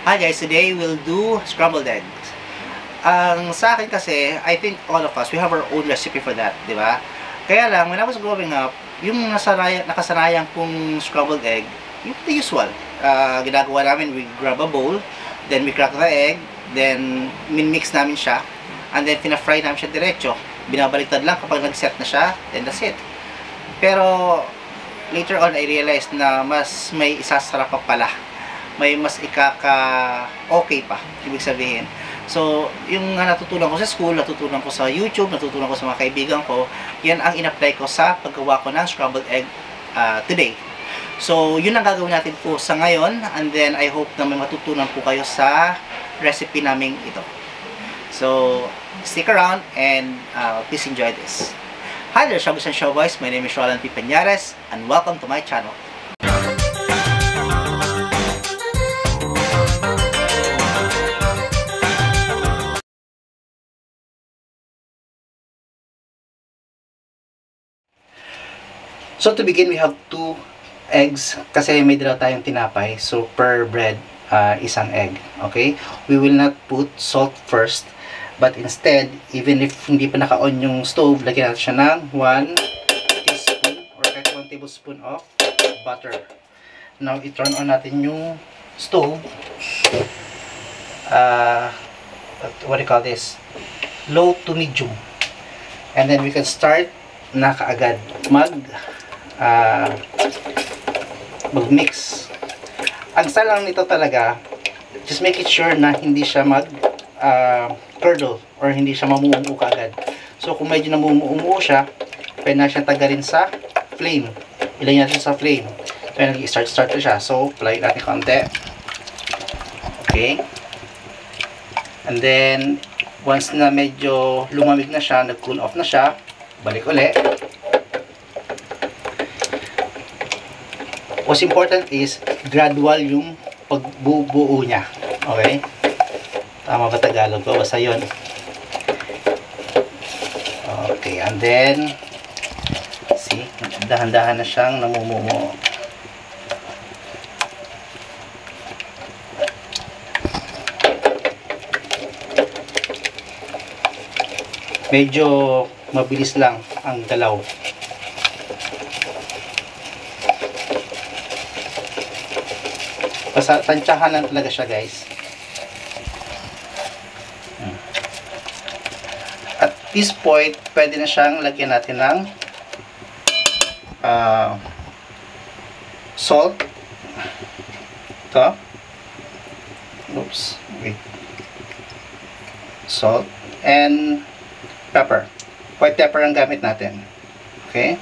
Hi guys, today we'll do scrambled eggs. Ang sa akin kasi, I think all of us, we have our own recipe for that, di ba? Kaya lang, when I was growing up, yung nasanay, nakasanayan kong scrambled egg, yung the usual. Uh, ginagawa namin, we grab a bowl, then we crack the egg, then min-mix namin siya, and then pina-fry namin siya diretso. Binabaliktad lang kapag nag-set na siya, then that's it. Pero, later on, I realized na mas may isasarap pa pala may mas ikaka-okay pa, ibig sabihin. So, yung natutunan ko sa school, natutunan ko sa YouTube, natutunan ko sa mga kaibigan ko, yan ang in-apply ko sa paggawa ko ng scrambled egg uh, today. So, yun ang gagawin natin po sa ngayon, and then I hope na may matutunan po kayo sa recipe naming ito. So, stick around and uh, please enjoy this. Hi there, Showbiz and Showboys. My name is Roland P. Peñares, and welcome to my channel. So to begin, we have two eggs kasi may dalawa tayong tinapay. So per bread, uh, isang egg. Okay? We will not put salt first. But instead, even if hindi pa naka-on yung stove, lagyan natin siya ng 1 teaspoon or kahit 1 tablespoon of butter. Now, i-turn on natin yung stove. Uh, what do you call this? Low to medium. And then we can start na kaagad mag uh, mag-mix. Ang style lang nito talaga, just make it sure na hindi siya mag uh, curdle or hindi siya mamumuo kaagad. So kung medyo namumuo siya, pwede na siya tagalin sa flame. Ilagay natin sa flame. So nag-start-start na siya. So play natin konti. Okay. And then, once na medyo lumamig na siya, nag-cool off na siya, balik ulit. What's important is gradual yung pagbubuo niya. Okay? Tama ba Tagalog ko? Basta yun. Okay, and then see, dahan-dahan na siyang namumuo. Medyo mabilis lang ang galaw. Basta tansyahan lang talaga siya guys. At this point, pwede na siyang lagyan natin ng uh, salt. Ito. Oops. Wait. Salt. And pepper. White pepper ang gamit natin. Okay.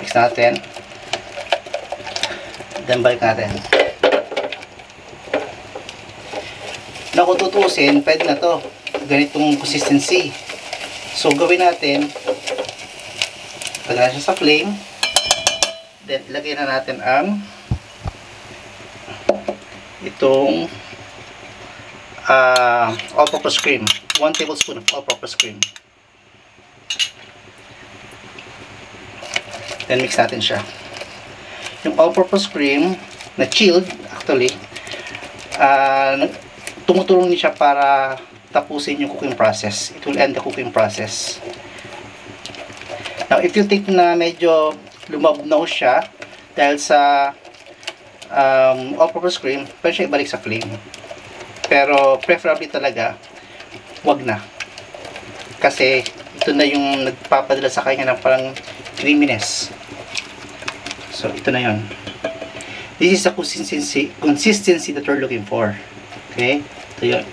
Mix natin. Then balik natin. Na kung tutusin, pwede na to. Ganitong consistency. So, gawin natin, siya sa flame. Then, lagyan na natin ang itong uh, all-purpose cream. 1 tablespoon of all-purpose cream. Then, mix natin siya. Yung all-purpose cream, na chilled, actually, uh, tumutulong din siya para tapusin yung cooking process. It will end the cooking process. Now, if you think na medyo lumabnaw siya dahil sa um, all-purpose cream, pwede siya ibalik sa flame. Pero, preferably talaga, wag na. Kasi, ito na yung nagpapadala sa kanya ng parang creaminess. So, ito na yon. This is the consistency, consistency that we're looking for. Okay? 对